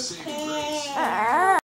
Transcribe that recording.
blessing